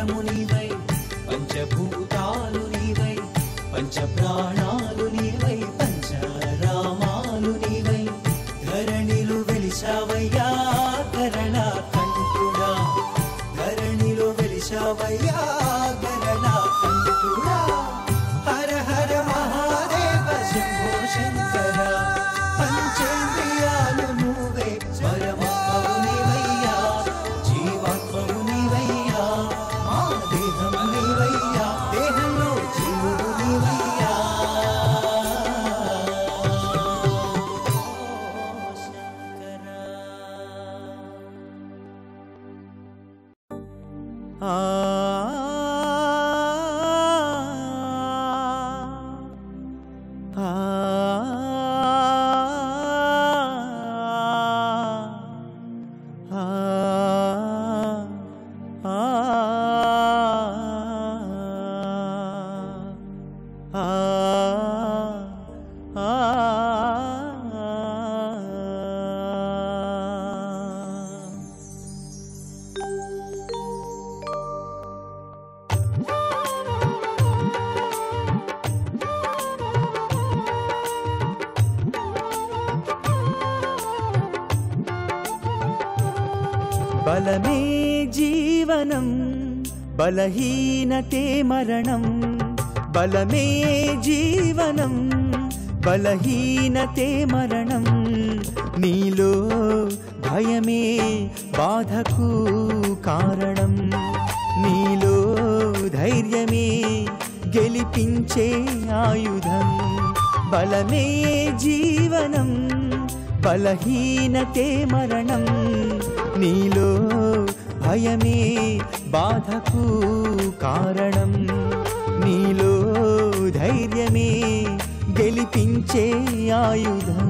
amor బలమే జీవనం బలహీనతే మరణం. బలమే జీవనం బలహీనతే మరణం. నీలో భయమే బాధకు కారణం. నీలో ధైర్యమే గెలిపించే ఆయుధం. బలమే జీవనం బలహీనతే మరణం. నీలో భయమే బాధకు కారణం. నీలో ధైర్యమే గెలిపించే ఆయుధం.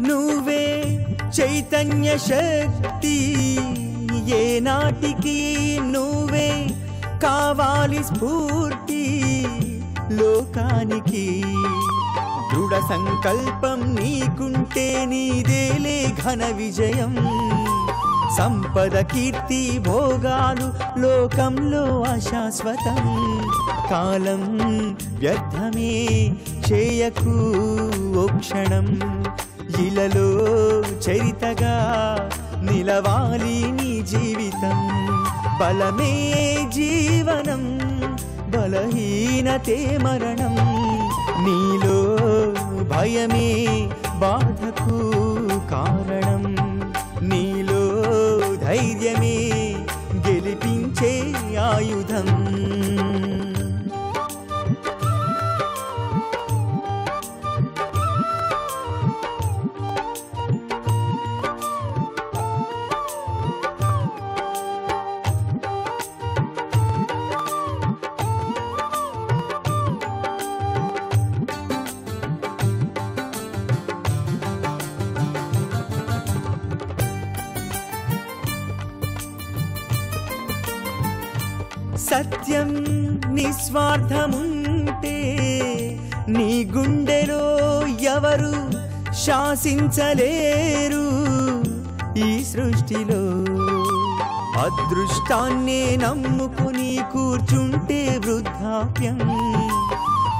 నువ్వే చైతన్య శక్తి. ఏ నాటికి నువ్వే కావాలి స్ఫూర్తి లోకానికి. దృఢ సంకల్పం నీకుంటే నీదేలే ఘన విజయం. సంపద కీర్తి భోగాలు లోకంలో అశాశ్వతం. కాలం వ్యర్థమే చేయకు ఓ క్షణం. ఇలలో చరితగా నిలవాలి నీ జీవితం. బలమే జీవనం బలహీనతే మరణం. నీలో భయమే బాధకు కారణం. నీలో ధైర్యమే గెలిపించే ఆయుధం. సత్యం నిస్వార్థముంటే నీ గుండెలో ఎవరు శాసించలేరు ఈ సృష్టిలో. అదృష్టాన్నే నమ్ముకుని కూర్చుంటే వృద్ధాప్యం.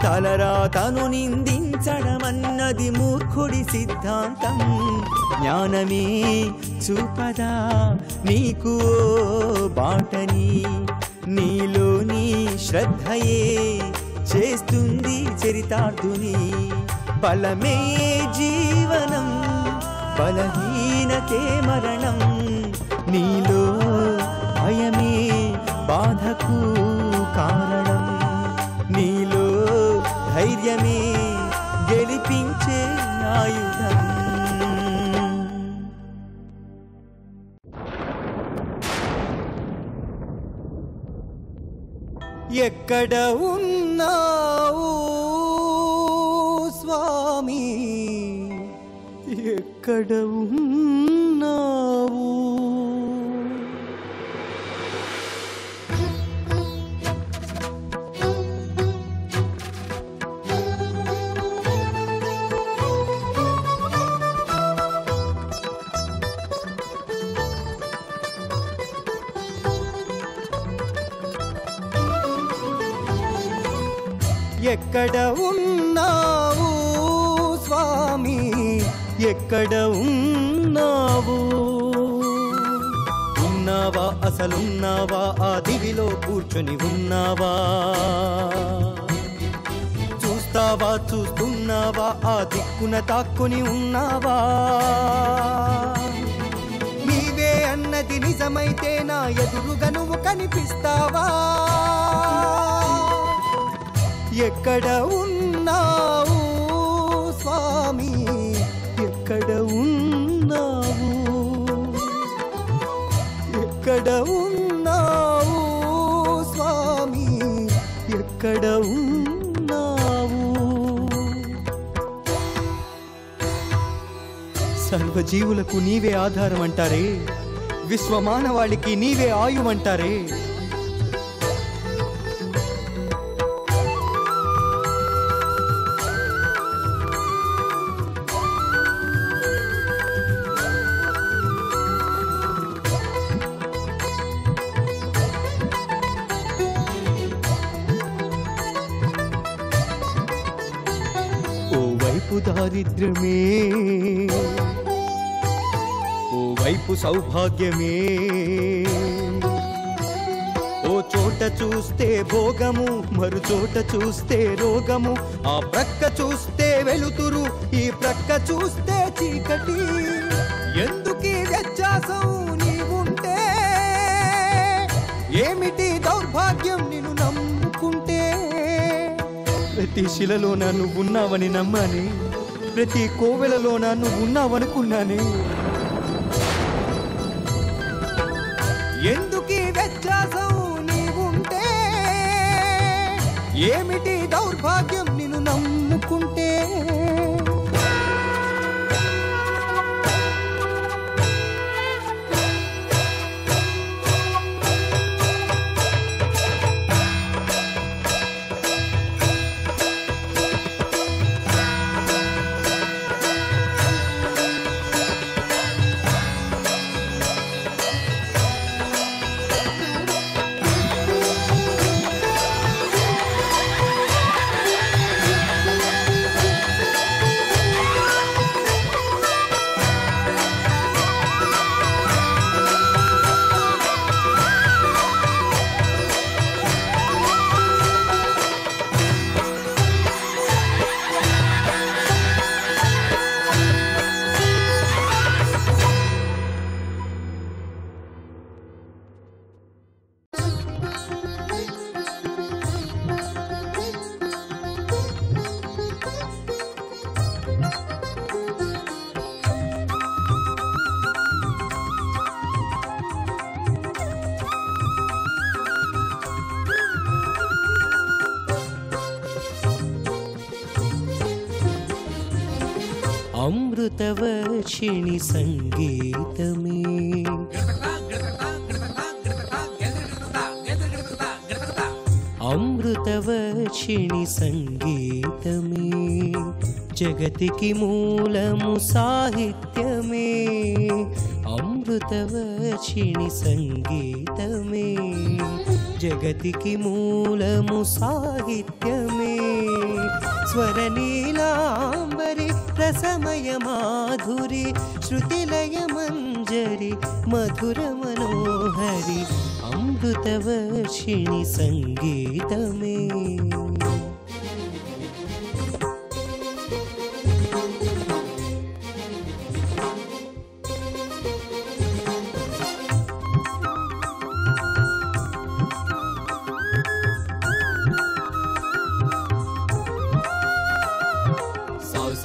తలరాతను నిందించడమన్నది మూర్ఖుడి సిద్ధాంతం. జ్ఞానమే చూపదా నీకు ఓ బాటని. శ్రద్ధయే చేస్తుంది చరితార్థుని. బలమే జీవనం బలహీనతే మరణం. నీలో భయమే బాధకు కారణం. నీలో ధైర్యమే గెలిపి ఎక్కడ ఉన్నావు స్వామి? ఎక్కడ ఉన్నా ఎక్కడ ఉన్నావు స్వామి? ఎక్కడ ఉన్నావు? ఉన్నావా? అసలున్నావా? ఆ దివిలో కూర్చొని ఉన్నావా? చూస్తావా? చూస్తున్నావా? ఆ దిక్కున తాక్కుని ఉన్నావా? నీవే అన్నది నిజమైతే నా ఎదురుగా నువ్వు కనిపిస్తావా? ఎక్కడ ఉన్నావు స్వామి? ఎక్కడ ఉన్నావు? ఎక్కడ ఉన్నావు స్వామి? ఎక్కడ ఉన్నావు? సర్వజీవులకు నీవే ఆధారం అంటారే విశ్వమానవాళికి నీవే ఆయుమంటారే భాగ్యమే. ఓ చోట చూస్తే భోగము మరు చోట చూస్తే రోగము. ఆ ప్రక్క చూస్తే వెలుతురు ఈ ప్రక్క చూస్తే చీకటి. ఎందుకీ వ్యత్యాసం నీవుంటే? ఏమిటి దౌర్భాగ్యం నిన్ను నమ్ముకుంటే? ప్రతి శిలలోన నువ్వున్నావని నమ్మాని ప్రతి కోవెలలోన నువ్వున్నావనుకున్నానే? ఎందుకీ వ్యత్యాసం నీవుంటే? ఏమిటి దౌర్భాగ్యం నిన్ను నమ్ము? तव अमृतवक्षिणि सङ्गीतमे जगति कि मूलमु साहित्यमे। अमृतवक्षिणि सङ्गीतमे जगति कि मूलमु साहित्य मे रसमयमाधुरि श्रुतिलयमञ्जरि मधुरमनोहरि अमृतवर्षिणि सङ्गीतमे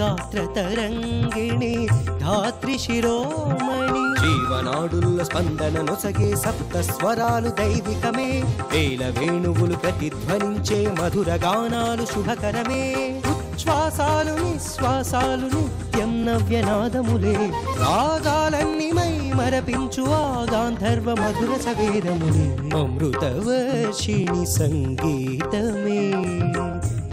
గాత్ర తరంగిణి ధాత్రి శిరోమణి. జీవనాడుల్ల స్పందన నొసగే సప్త స్వరాలు దైవికమే. వేల వేణువులు ప్రతిధ్వనించే మధుర గానాలు శుభకరమే. ఉచ్ఛ్వాసాలు నిశ్వాసాలు నిత్యం నవ్యనాదములే. రాగాలన్నీ మై మరపించు ఆ గాంధర్వ మధుర సవేదములే అమృతవర్షిణి సంగీతమే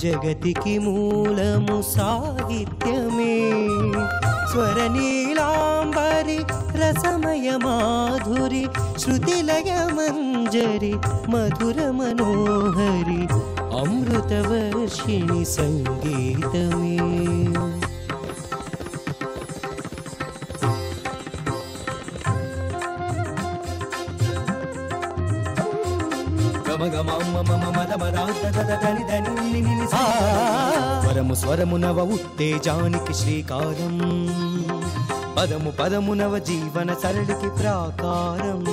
జగతికి మూలము సాహిత్యమే స్వరనీలాంబరి రసమయ మాధురి శృతిలయ మంజరి మధుర స్వరము స్వరము నవ ఉత్తేజానికి శ్రీకారం. పదము పదము నవ జీవన సరళికి ప్రాకారం.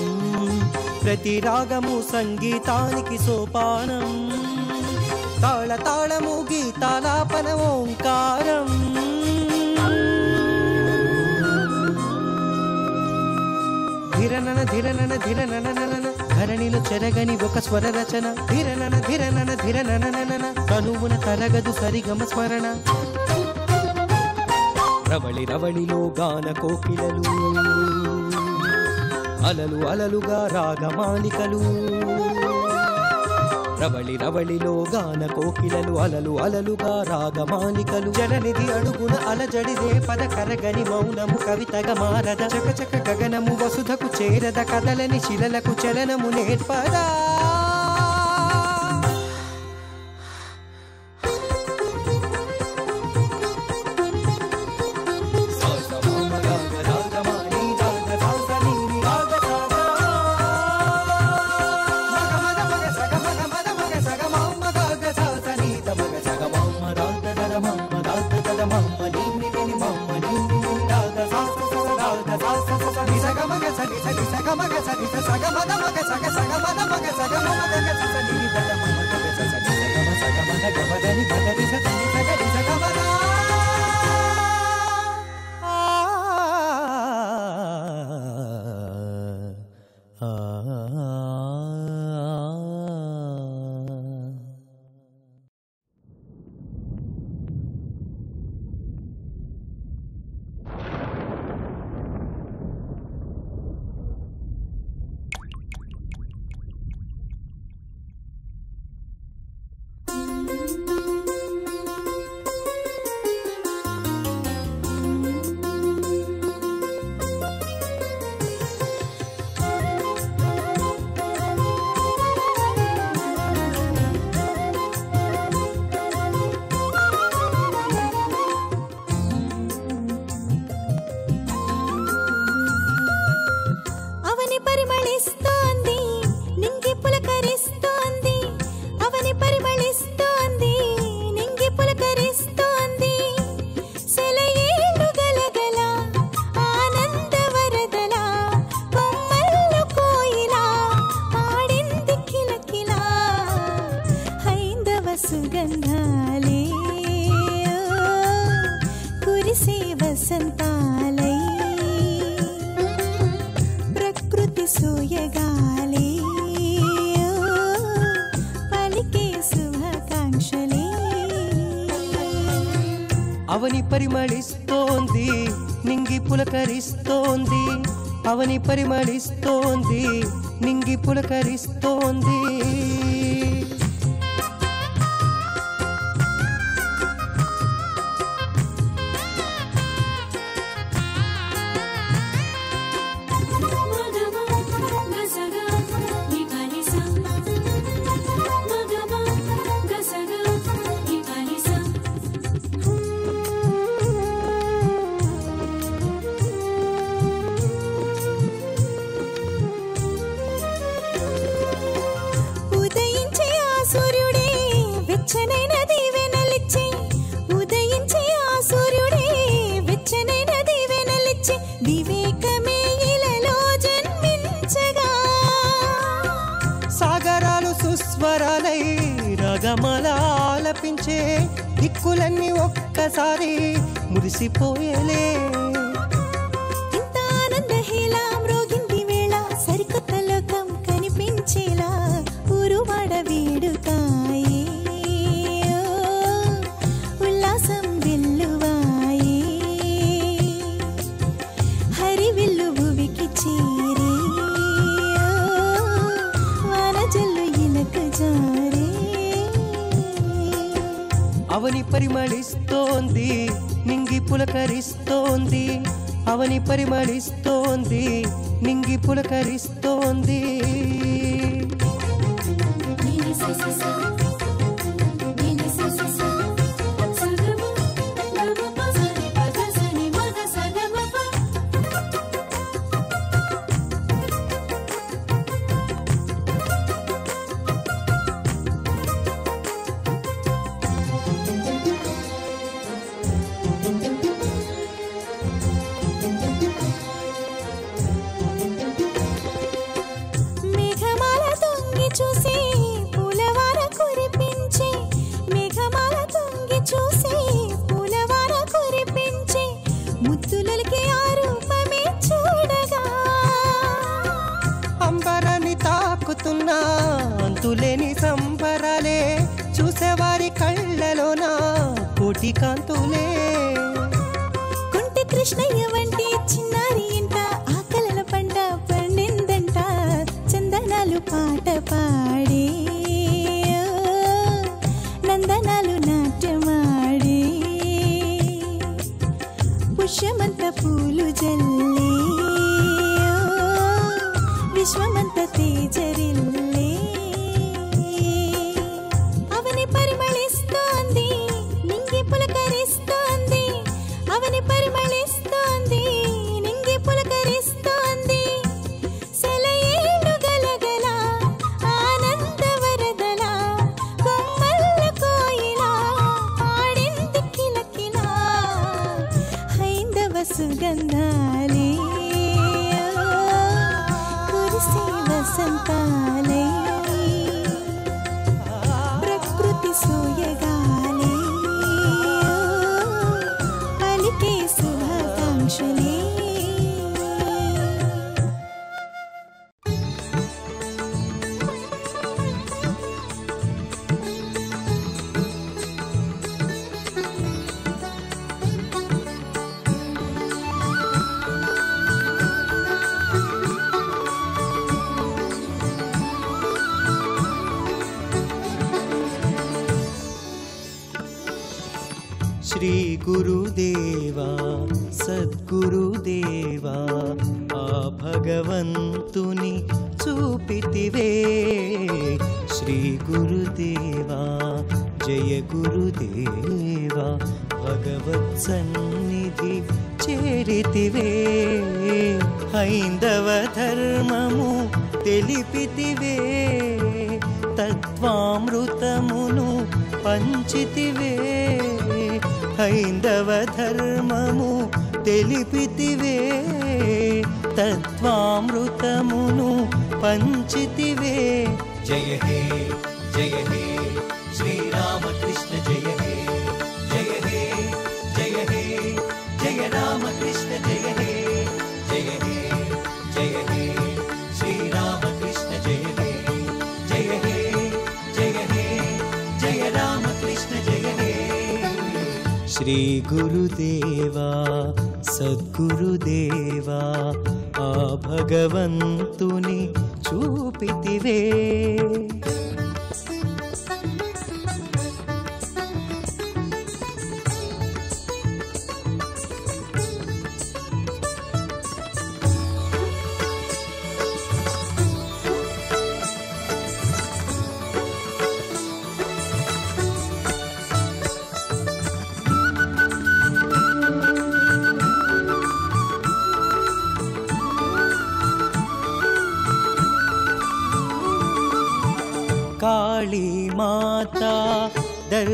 ప్రతి రాగము సంగీతానికి సోపానం. తాళ తాళము గీతాలాపన ఓంకారం. ధిరనన ధిరనన ధిరనన ధరణిలో చెరగని ఒక స్వర రచన ధిరనన ధిరనన ధిరనన తనువున తరగదు సరిగమ స్మరణ. రవళి రవళిలో గాన కోకిలలు. అలలు అలలుగా రాగమాలికలు. రవళి రవళిలో గాన కోకిలలు అలలు అలలుగా రాగమాలికలు. జననిధి అడుగున అలజడిదే పద కరగని మౌనము కవితగా మారద. చకచక గగనము వసుధకు చేరద కదలని శిలలకు చలనము నేర్పదా. పరిమళిస్తోంది నింగి పులకరిస్తోంది. అవని పరిమళిస్తోంది నింగి పులకరిస్తోంది. మురిసిపోయేలే అవని పరిమళిస్తోంది నింగి పులకరిస్తోంది. అవని పరిమళిస్తోంది నింగి పులకరిస్తోంది. నందనాలు పాట పాడి. నందనాలు నాట్యమాడి పుష్యమంత పూలు జల్లి. విశ్వమంత తేజరిల్లి. सद्गुरुदेवा सद्गुरुदेवा आ भगवन् హిందవ ధర్మము తెలిపితివే తత్వామృతమును పంచితివే. జయ హే श्रीगुरुदेवा सद्गुरुदेवा आ भगवन्तुनि चूपितिवे। चूपि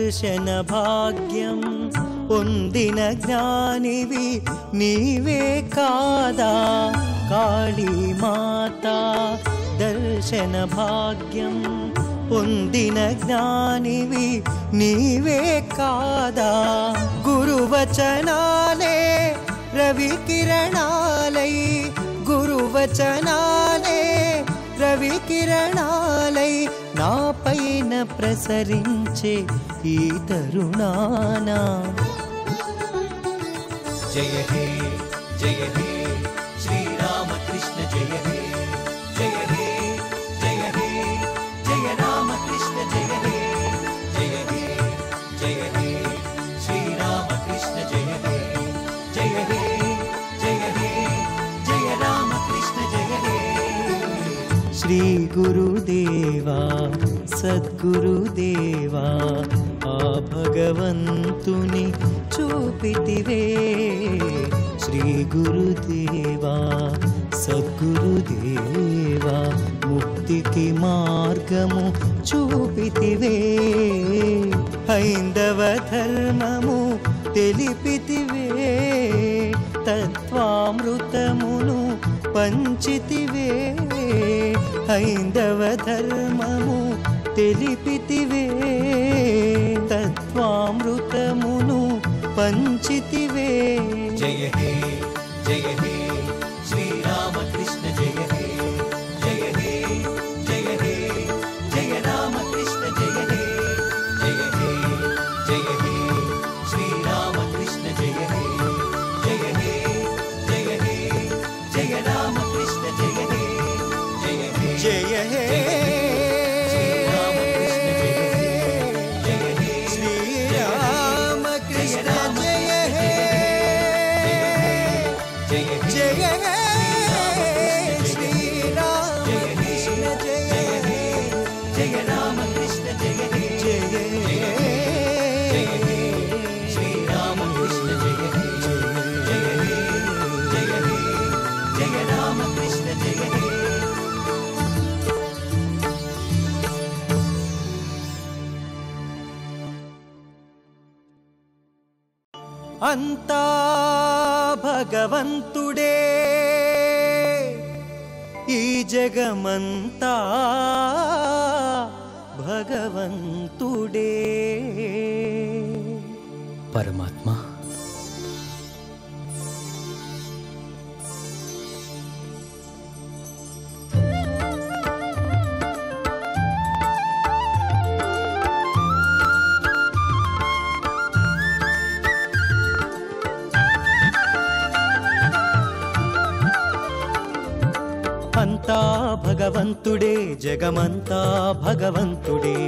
దర్శన భాగ్యం పొందిన జ్ఞానివి నీవే కాదా కాళీమాతా దర్శన భాగ్యం పొందిన జ్ఞానివి నీవే కాదా గురువచనాలే రవి కిరణాలై గురువచనాలే రవి కిరణాలై నా పైన ప్రసరించే ఈ తరుణానా జయ హే జయ హే శ్రీరామకృష్ణ జయ హే జయ హే జయ హే జయ రామకృష్ణ జయ హే జయ హే జయ హే శ్రీరామకృష్ణ జయ హే జయ హే జయ హే జయ రామకృష్ణ జయ హే శ్రీ గురుదేవా సద్గురుదేవా ఆ భగవంతుని చూపితివే. శ్రీ గురుదేవా సద్గురుదేవా ముక్తికి మార్గము చూపితివే. హైందవ ధర్మము తెలిపితివే తత్వామృతమును పంచితివే. హైందవ ధర్మము తెలిపితివే తత్వామృతమును పంచితివే జయ హే భగవంతుడే జగమంతా భగవంతుడే.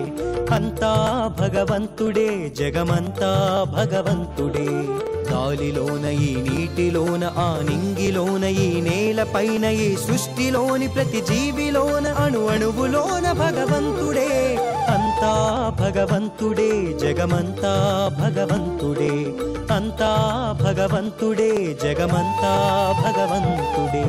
అంతా భగవంతుడే జగమంతా భగవంతుడే. గాలిలోన ఈ నీటిలోన ఆ నింగిలోన ఈ నేలపైన ఈ సృష్టిలోని ప్రతి జీవిలోన అణు అణువులోన భగవంతుడే. అంతా భగవంతుడే జగమంతా భగవంతుడే. అంతా భగవంతుడే జగమంతా భగవంతుడే.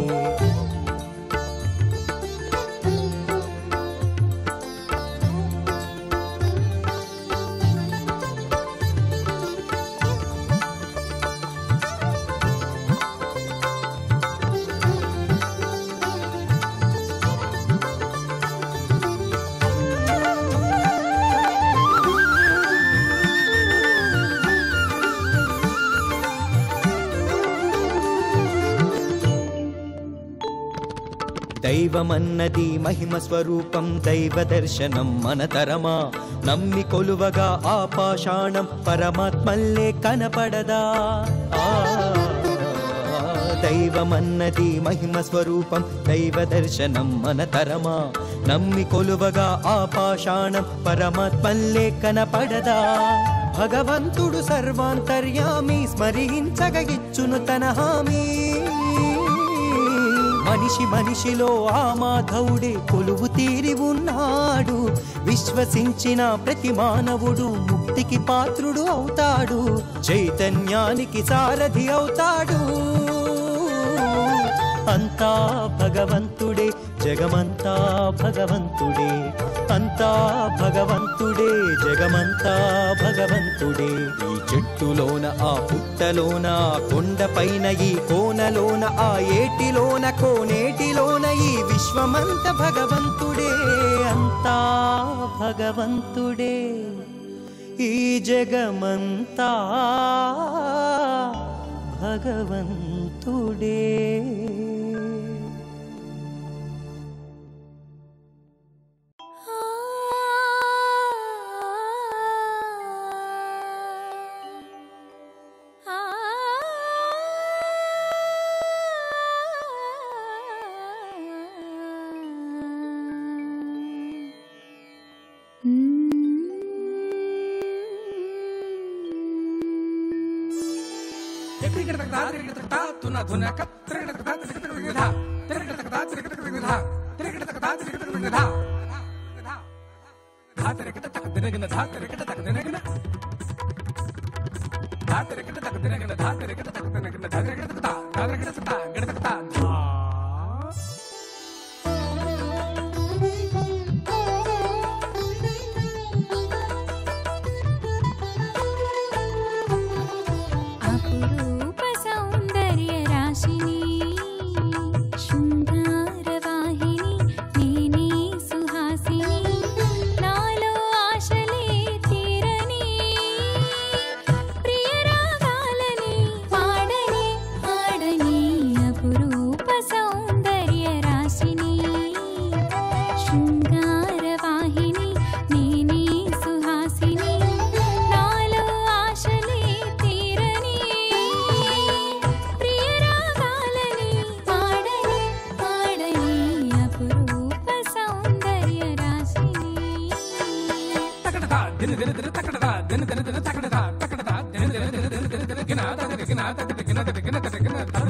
దైవమన్నది మహిమ స్వరూపం దైవ దర్శనం మనతరమా నమ్మి కొలువగా ఆ పాషాణం పరమాత్మల్లే కనపడదా. దైవమన్నది మహిమ స్వరూపం దైవ దర్శనం మనతరమా నమ్మి కొలువగా ఆ పాషాణం పరమాత్మల్లే కనపడదా. భగవంతుడు సర్వాంతర్యామి స్మరించగ ఇచ్చును తన హామీ. మనిషి మనిషిలో ఆ మాధవుడే కొలువు తీరి ఉన్నాడు. విశ్వసించిన ప్రతి మానవుడు ముక్తికి పాత్రుడు అవుతాడు. చైతన్యానికి సారథి అవుతాడు. అంతా భగవంతుడే జగమంతా భగవంతుడే. అంతా భగవంతుడే జగమంతా భగవంతుడే. ఈ చెట్టులోన ఆ పుట్టలోన కొండపైన ఈ కోనలోన ఆ ఏటిలోన కోనేటిలోన ఈ విశ్వమంత భగవంతుడే. అంతా భగవంతుడే. ఈ జగమంతా భగవంతుడే. Take another, take another.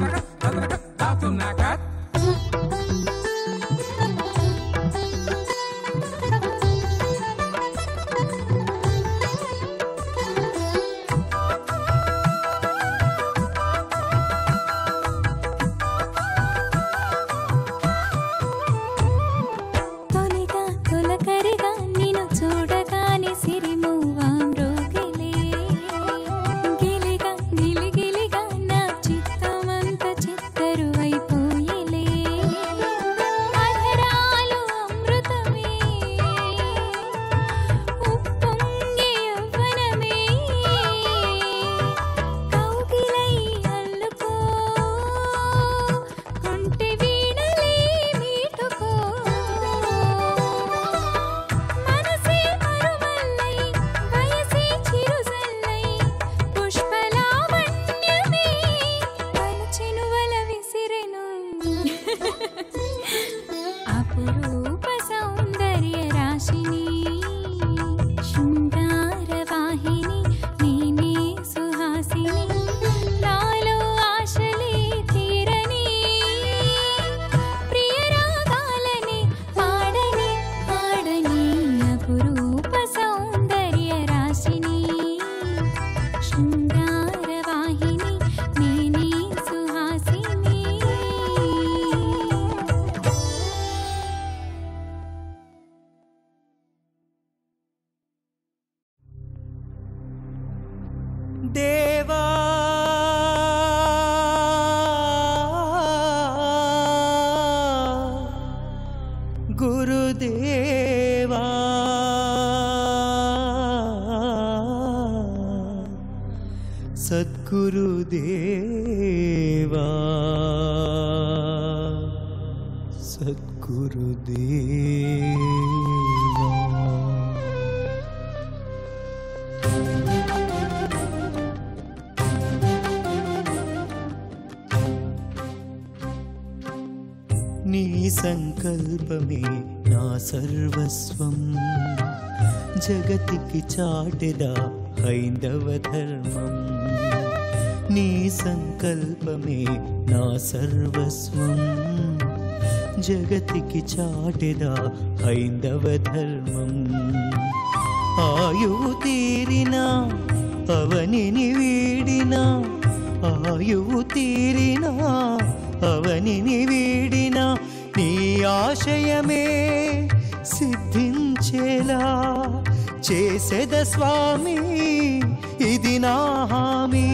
గురుదేవా చాటెదా హైందవ ధర్మం. నీ సంకల్పమే నా సర్వస్వం. జగతికి చాటెదా హైందవ ధర్మం. ఆయువు తీరినా అవనిని వీడినా ఆయువు తీరినా అవనిని వీడినా నీ ఆశయమే సిద్ధించేలా చేసేద స్వామి ఇది నా హామీ.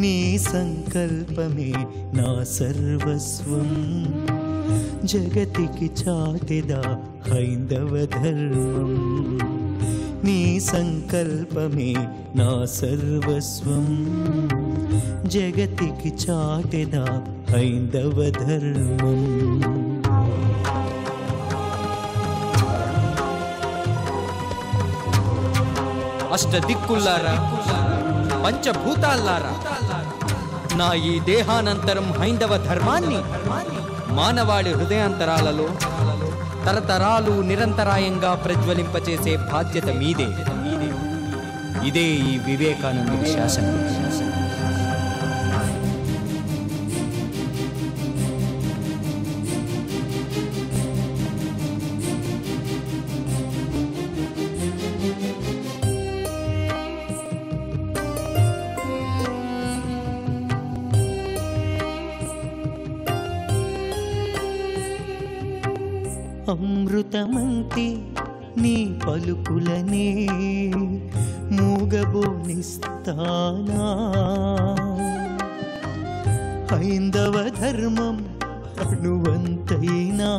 నీ సంకల్పమే నా సర్వస్వం. జగతికి చాటెదా హైందవ ధర్మం. నీ సంకల్పమే నా సర్వస్వం. జగతికి చాటెదా హైందవ ధర్మం. అష్ట దిక్కుల్లారా పంచభూతాల్లారా? నా ఈ దేహానంతరం హైందవ ధర్మాన్ని మానవాళి హృదయాంతరాలలో తరతరాలు నిరంతరాయంగా ప్రజ్వలింపచేసే బాధ్యత మీదే. ఇదే ఈ వివేకానంద శాసనం. మూగబోనిస్తానా హైందవ ధర్మం అణువంతైనా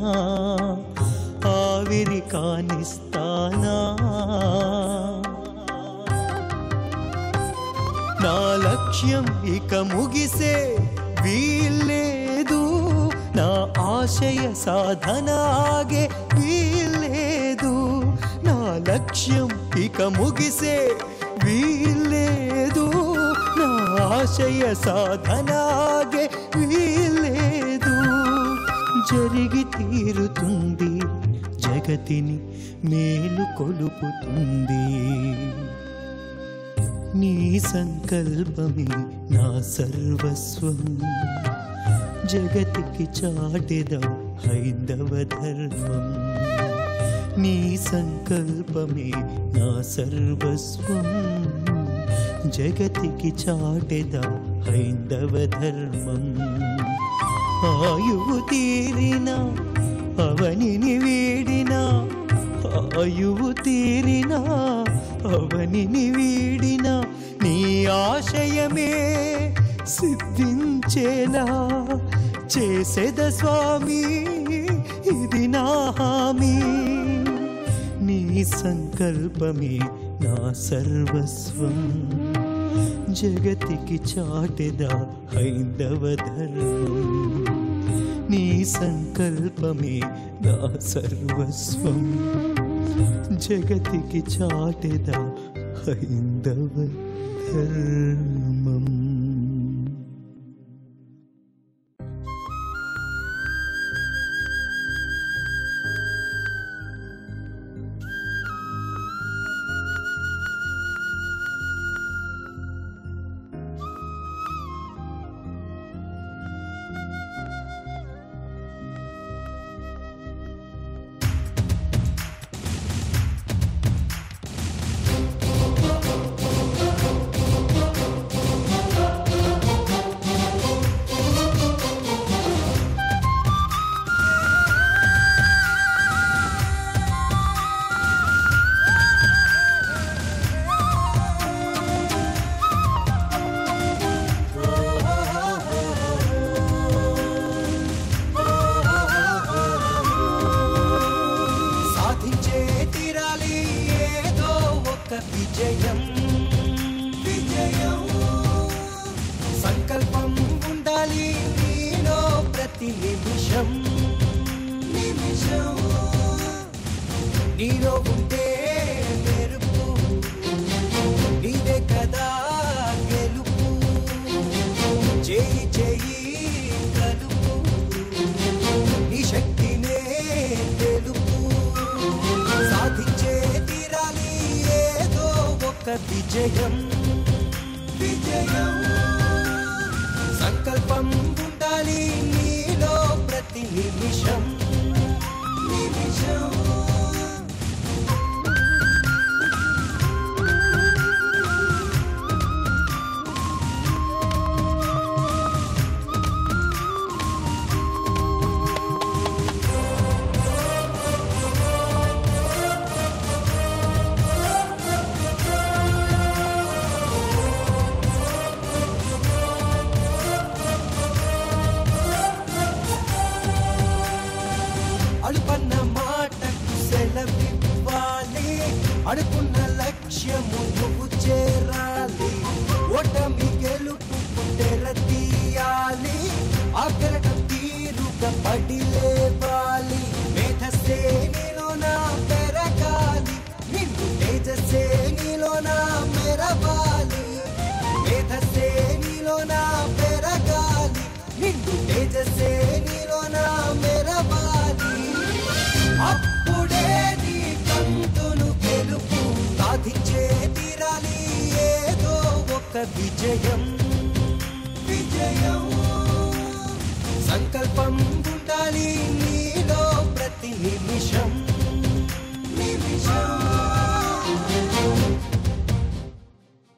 ఆవిరి కానిస్తానా నా లక్ష్యం ఇక ముగిసే వీల్లేదు నా ఆశయ సాధన ఆగే వీల్లేదు నా లక్ష్యం ఇక ముగిసే వీల్ ఆశయ సాధనాగే వీలేదు జరిగి తీరుతుంది జగతిని మేలు కొలుపుతుంది. నీ సంకల్పమే నా సర్వస్వం. జగతికి చాటెదం హైందవ ధర్మం. నీ సంకల్పమే నా సర్వస్వం. జగతికి చాటెద హైందవ ధర్మం. ఆయువు తీరిన అవనిని వీడిన ఆయువు తీరిన అవనిని వీడిన నీ ఆశయమే సిద్ధించేలా చేసేద స్వామి ఇది నా హామీ. నీ సంకల్పమే నా సర్వస్వం. జగతికి చాటెదా హైందవ ధర్మం. నీ సంకల్పమే నా సర్వస్వం. జగతికి చాటెదా హైందవ ధర్మం.